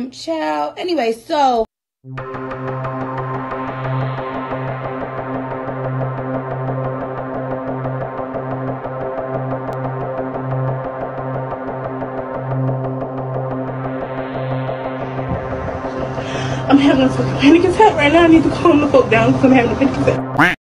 Um. Anyway, so. I'm having a fucking panic attack right now. I need to calm the fuck down because I'm having a panic attack.